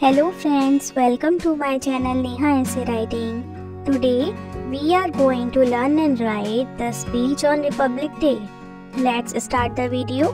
Hello friends, welcome to my channel Neha Essay Writing. Today we are going to learn and write the speech on Republic Day. Let's start the video.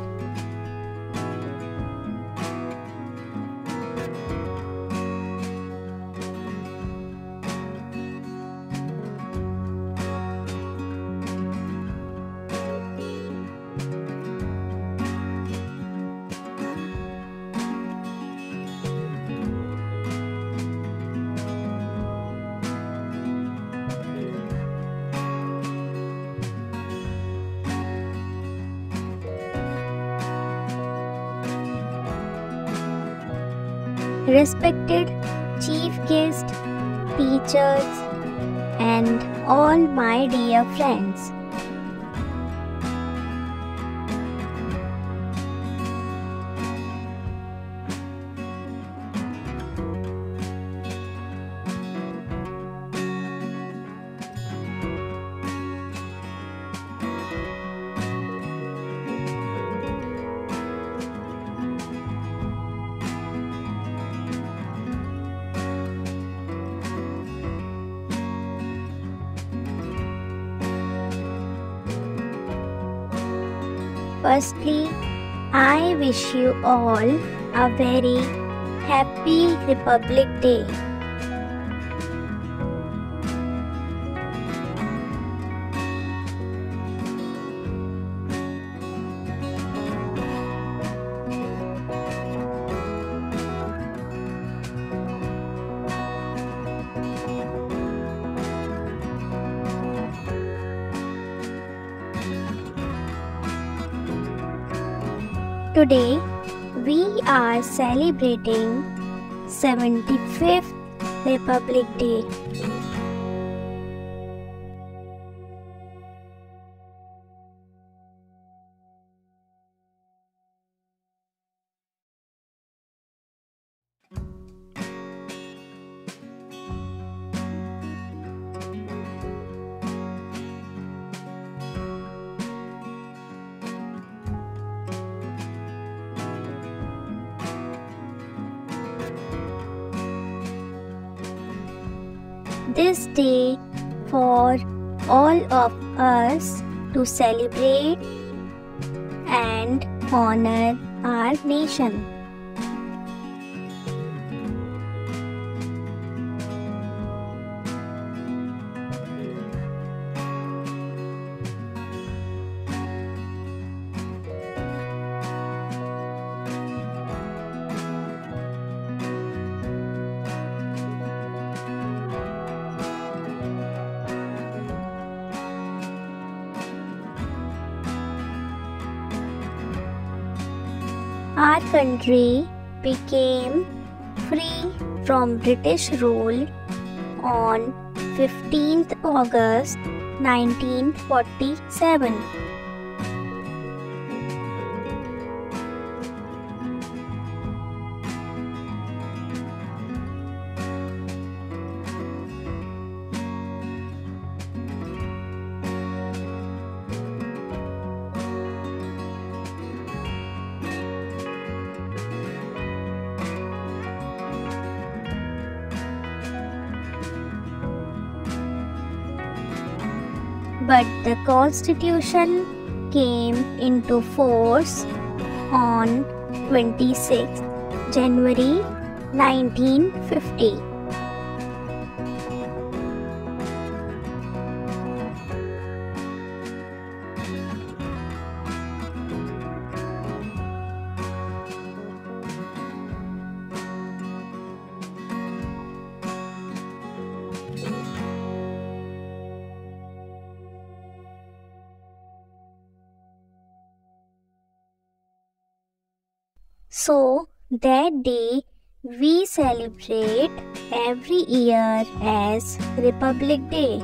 Respected chief guest, teachers, and all my dear friends. Firstly, I wish you all a very happy Republic Day. Today we are celebrating 75th Republic Day. This day for all of us to celebrate and honor our nation. Our country became free from British rule on 15th August 1947. But the constitution came into force on 26 January 1950. So that day we celebrate every year as Republic Day.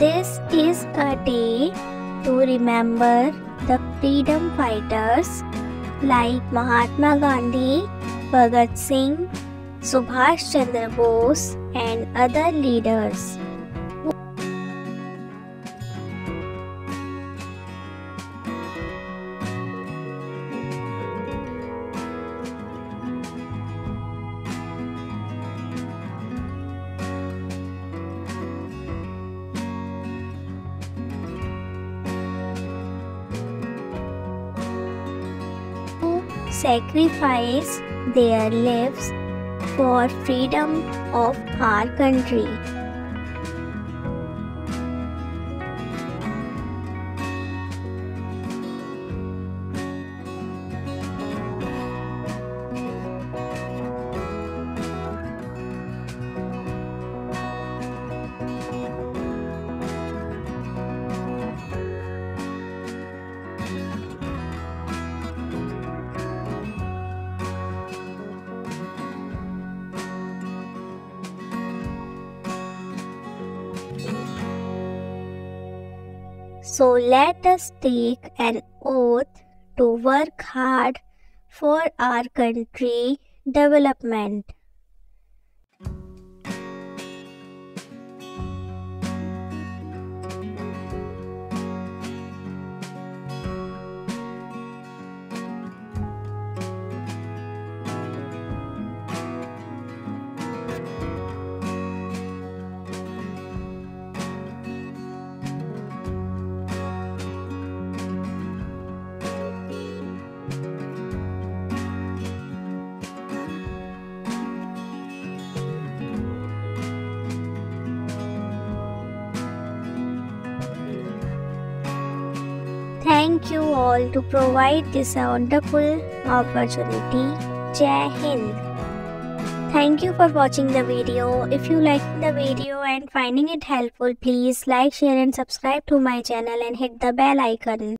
This is a day to remember the freedom fighters like Mahatma Gandhi, Bhagat Singh, Subhash Chandra Bose, and other leaders. Sacrifice their lives for freedom of our country. So let us take an oath to work hard for our country development. All to provide this wonderful opportunity. Jai Hind. Thank you for watching the video. If you like the video and finding it helpful, please like, share and subscribe to my channel and hit the bell icon.